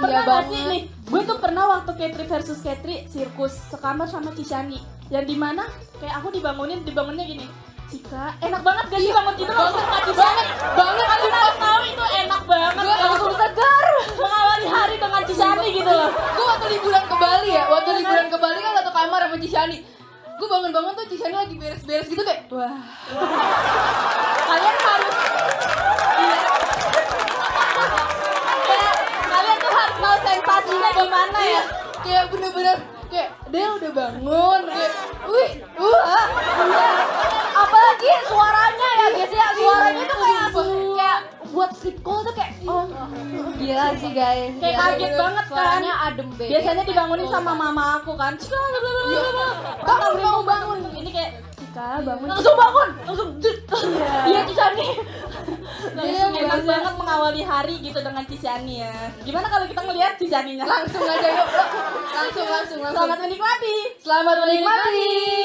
pernah Iya gak sih banget. nih? Gue tuh pernah waktu Katri versus Katri sirkus sekamar sama Cishani. Yang di mana kayak aku dibangunin, dibangunnya gini. Cika, enak banget gak sih bangun tidur langsung ke Cishani? banget Kalian harus tahu itu enak banget. Gue langsung segar. mengawali hari dengan Cishani gitu loh. gue waktu liburan ke Bali ya waktu liburan ke Bali kan satu kamar sama Cishani gue bangun-bangun tuh Cishani lagi beres-beres gitu kayak wah gimana ya. kayak bener-bener kayak dia udah bangun kayak wih wah apalagi suaranya ya guys ya suaranya tuh kayak kayak buat sleep call tuh kayak oh gila sih guys. Kayak Gila, kaget banget kan? suaranya adem banget biasanya dibangunin sama mama aku kan. Bangun mau bangun? Ini kayak Cika bangun. Langsung bangun langsung iya Iya, enak biasa. banget mengawali hari gitu dengan Cisani ya. Gimana kalau kita ngelihat Cisaninya langsung aja yuk. Langsung langsung langsung. Selamat menikmati. Selamat menikmati